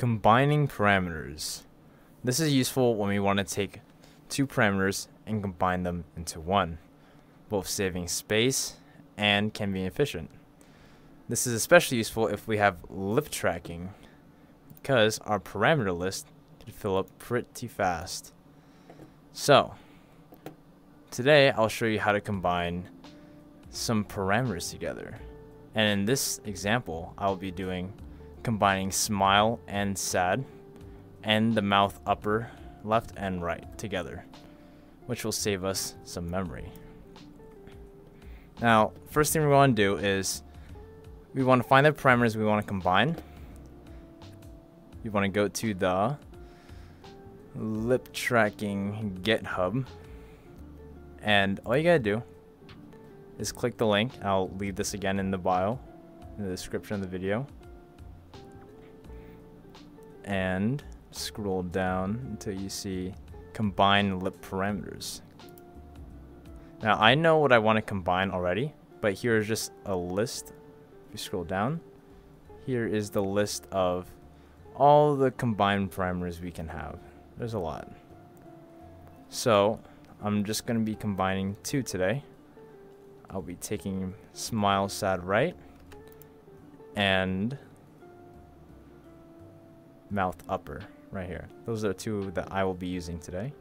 Combining parameters. This is useful when we want to take two parameters and combine them into one, both saving space and can be efficient. This is especially useful if we have lip tracking because our parameter list can fill up pretty fast. So, today I'll show you how to combine some parameters together. And in this example, I'll be doing combining smile and sad and the mouth upper left and right together, which will save us some memory. Now, first thing we want to do is we want to find the parameters we want to combine. You want to go to the lip tracking GitHub. And all you gotta do is click the link. I'll leave this again in the bio, in the description of the video and scroll down until you see combine lip parameters. Now I know what I want to combine already, but here is just a list. If you scroll down, here is the list of all the combined parameters we can have. There's a lot. So I'm just going to be combining two today. I'll be taking smile sad right and mouth upper right here. Those are two that I will be using today.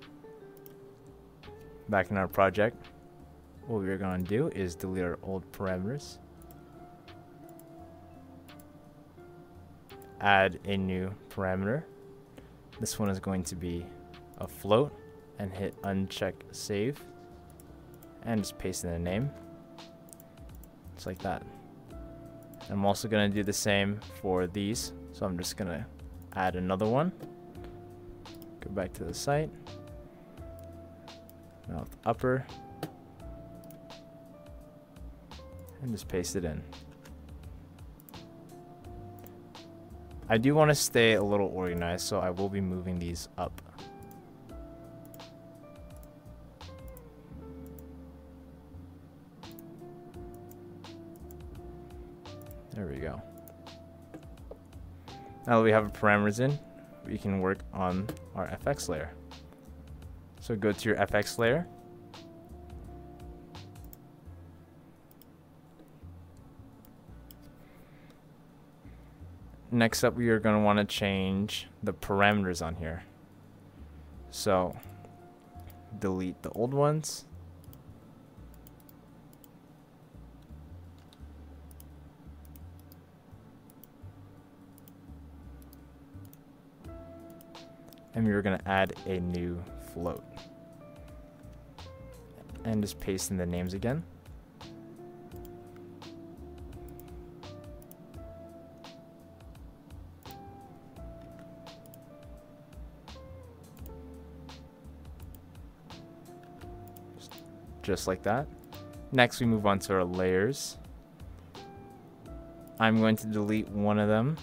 Back in our project, what we're going to do is delete our old parameters. Add a new parameter. This one is going to be a float and hit uncheck save and just paste in the name just like that I'm also going to do the same for these so I'm just going to add another one. Go back to the site. Mouth upper. And just paste it in. I do want to stay a little organized, so I will be moving these up. There we go. Now that we have our parameters in, we can work on our FX layer. So go to your FX layer. Next up, we are going to want to change the parameters on here. So delete the old ones. And we are going to add a new float. And just paste in the names again. Just like that. Next we move on to our layers. I'm going to delete one of them.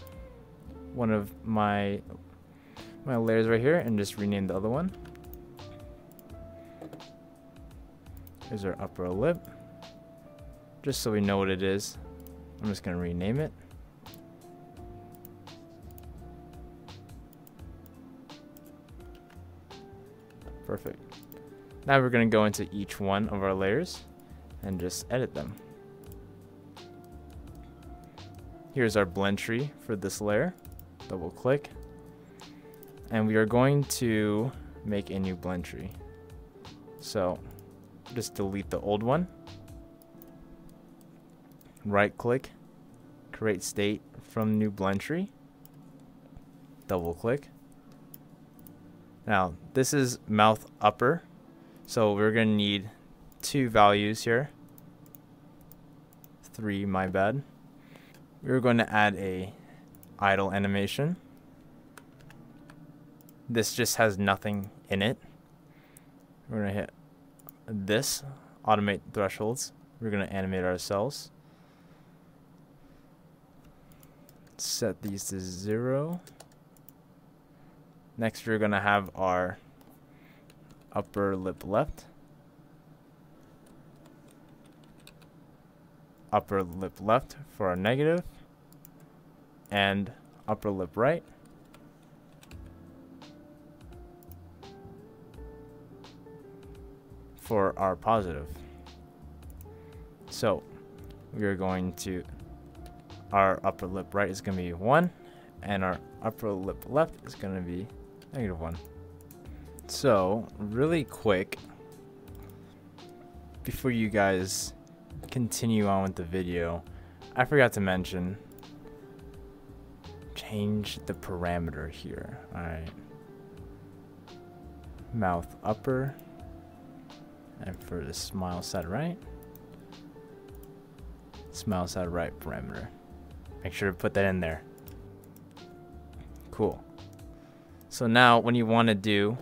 One of my my layers right here and just rename the other one. Here's our upper lip. Just so we know what it is, I'm just going to rename it. Perfect. Now we're going to go into each one of our layers and just edit them. Here's our blend tree for this layer. Double click and we are going to make a new blend tree. So just delete the old one. Right click, create state from new blend tree. Double click. Now this is mouth upper. So we're going to need two values here. Three, my bad. We're going to add a idle animation. This just has nothing in it. We're going to hit this, automate thresholds. We're going to animate ourselves. Set these to zero. Next, we're going to have our upper lip left. Upper lip left for our. And upper lip right for our positive. So we are going to, our upper lip right is going to be 1, and our upper lip left is going to be negative 1. So, really quick, before you guys continue on with the video, I forgot to mention, change the parameter here. Alright. Mouth upper, and for the smile sad right, smile sad right parameter. Make sure to put that in there. Cool. So now what you want to do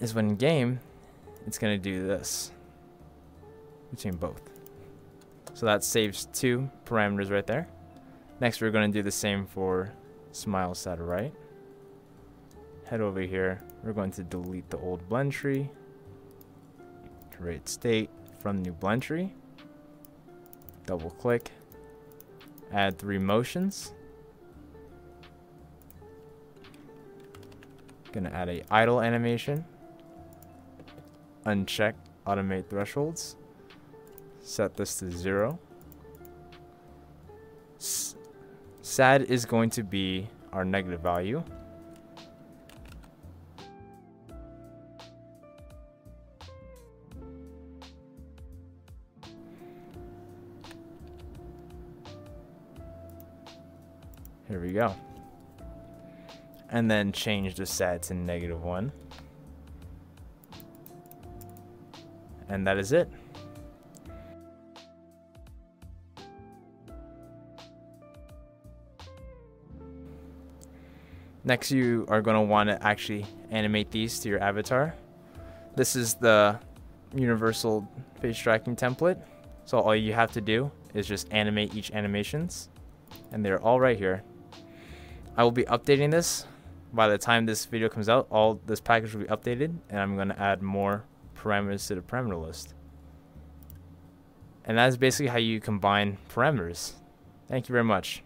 is when game, it's going to do this between both. So that saves two parameters right there. Next, we're going to do the same for smile sad right. Head over here. We're going to delete the old blend tree. Create state from new blend tree. Double click. Add three motions. Gonna add a idle animation uncheck automate thresholds. Set this to zero. S sad is going to be our negative value. Here we go. And then change the sad to negative one. And that is it. Next, you are going to want to actually animate these to your avatar. This is the universal face tracking template. So all you have to do is just animate each animations. And they're all right here. I will be updating this. By the time this video comes out, all this package will be updated. And I'm going to add more parameters to the parameter list. And that's basically how you combine parameters. Thank you very much.